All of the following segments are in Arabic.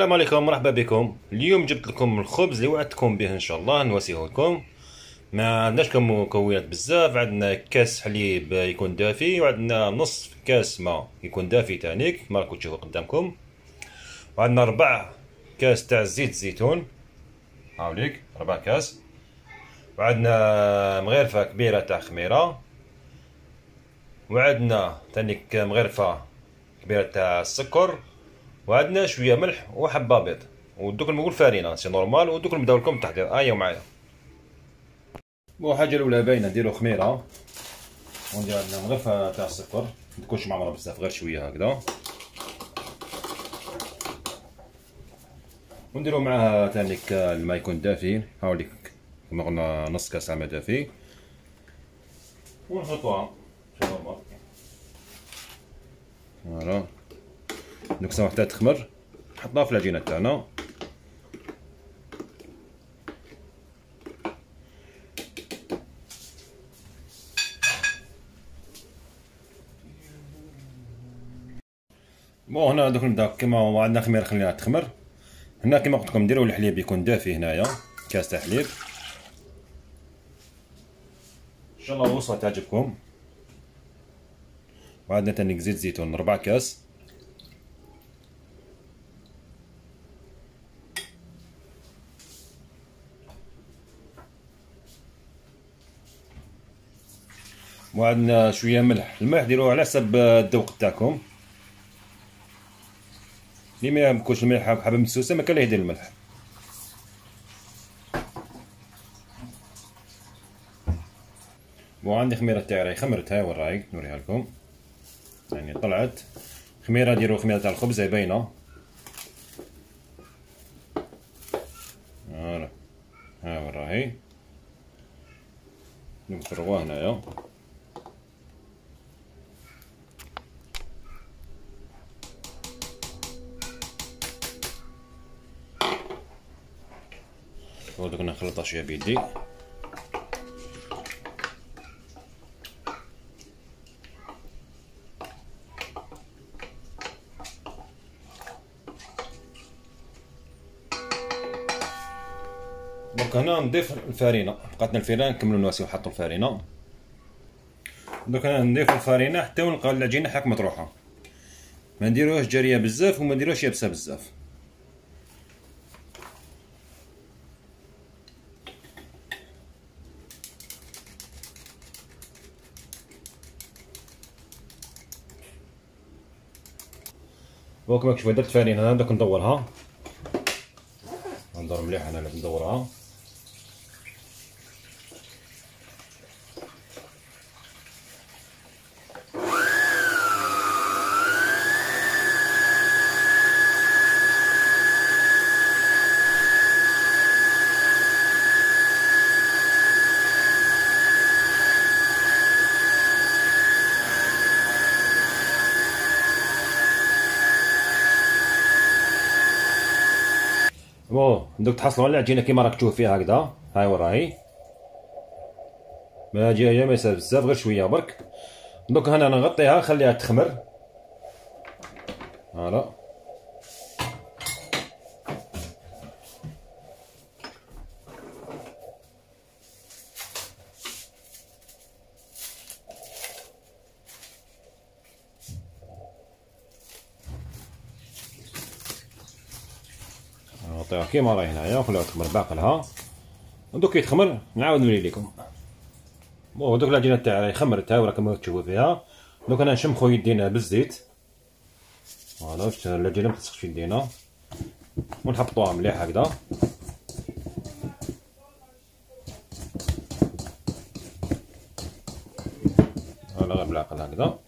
السلام عليكم مرحبا بكم. اليوم جبت لكم الخبز اللي وعدتكم به إن شاء الله نواسيه لكم. ما عندناش كم مكونات بزاف عندنا كاس حليب يكون دافي وعندنا نصف كاس ماء يكون دافي تانيك كما راكم تشوفوا قدامكم. وعندنا ربع كاس تاع زيت زيتون. هاوليك ربع كاس. وعندنا مغرفة كبيرة تاع خميرة. وعندنا تانيك مغرفة كبيرة تاع السكر وعندنا شوية ملح وحبة بيض. ودوك نقول farine c'est normal. ودوك نبداو لكم التحضير ايا معايا. bon الحاجة الأولى باينة نديرو خميرة. وندير عندنا مغرفه تاع السكر متكونش معمرة بزاف غير شوية هكذا. ونديرو معاها تانيك الماء يكون دافي. هاوليك كما قلنا نص كاس ماء دافي. normal voilà. دوك سوا حتى تخمر نحطها في العجينة تاعنا. bon هنا دوك نبدأ كيما عندنا خميره خليناها تخمر. هنا كيما قلت لكم نديرو الحليب يكون دافي هنايا كاس تاع حليب. إن شاء الله الوصفة تعجبكم. وعندنا تانيك زيت زيتون ربع كاس. وعندنا شوية ملح. الملح ديروه على حسب الذوق تاعكم. اللي ما يكونش الملح حابه مسوسة ما له يدير الملح. وعندي خميرة تاعي راهي خمرتها وراي نوريها لكم. يعني طلعت. خميرة ديروا خميرة تاع الخبز باينة. ها وراهي نفرغوها هنايا. ودوك نخلطها شوية بيدي دونك هنا نضيف الفارينه بقاتنا الفارينه نكملو نواسي ونحطو الفارينه دوك هنا نضيف الفارينه حتى ونلقى العجينه حاك مطروحه ما نديروهاش جاريه بزاف وما نديروهاش يابسه بزاف وكما كيف درت فارينه دوك ندورها. ندور مليح أنا اللي ندورها bon دوك تحصلوا على العجينه كيما راك تشوف فيها هكذا؟ هاي وراهي ما جاية ما بزاف غير شوية برك. دوك هنا نغطيها نخليها تخمر. voilà نغطيها كيما راهي هنايا ونخليها تخمر باقلها ودوك كي تخمر نعاود نوري لكم. bon دوك العجينة تاعي راهي خمرتها وراكم تشوفوا فيها. دوك أنا نشمخو يدينا بالزيت. voilà باش العجينة متلصقش في يدينا. ونحبطوها مليح هكذا. voilà غير بالعقل هكذا.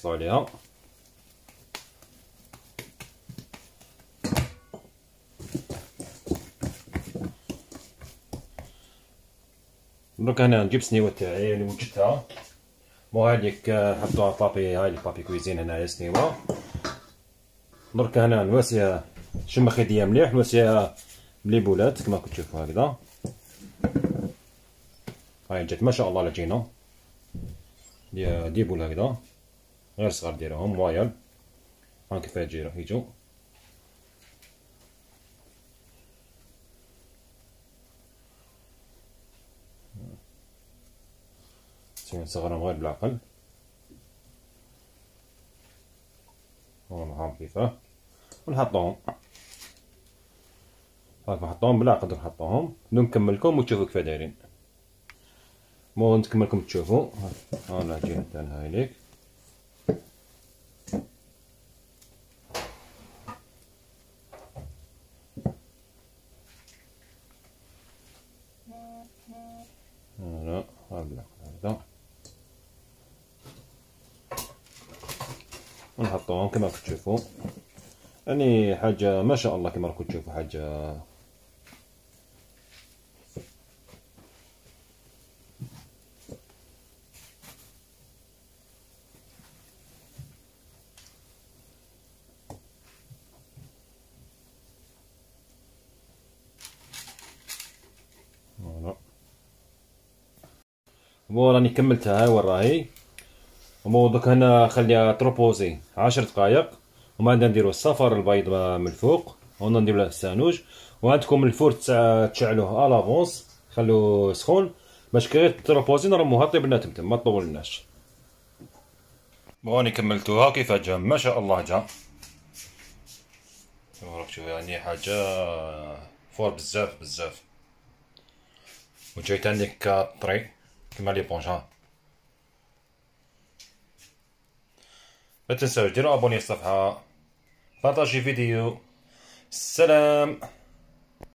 تحصلوا عليها دروك هنا نجيب سنيوة تاعي اللي وجدتها مو هاديك حطوها بابي هاي بابي كويزين هنايا سنيوة درك هنا نواسيها شمخ يديا مليح نواسيها بلي بولات كما كنت تشوفوا هكذا هاي جات ما شاء الله لجينا دي بول هكذا غير صغار ديرهم وايل ها كيف يجي يجو نصغرهم غير بالعقل هون كيفاه ونحطوهم هاك نحطوهم بالعقد نحطوهم نكملكم وتشوفوا كيف دايرين مو نكملكم تشوفوا ها العجينة تاعنا هاي ليك هنا هذا ونحطوهم كما راكم تشوفوا. يعني حاجة ما شاء الله كما راكم تشوفوا حاجة. فوالا راني كملتها وين راهي مو دوك هنا خليها ت reposer. عشر دقائق وما عندنا نديرو الصفر البيض من الفوق. وهنا نديرو له السانوج. وعندكم ال four تشعلوه à l'avance. خلوه سخون. باش كي ت reposer نرموها طيب لنا تمتم ما تطولناش راني كملتوها. كيف جا؟ ما شاء الله جا. راك تشوف يعني حاجة fort بزاف بزاف. وجايت عندك طري كما لي بونج ها لا تنسوا ديروا ابوني الصفحة بارطاجي فيديو السلام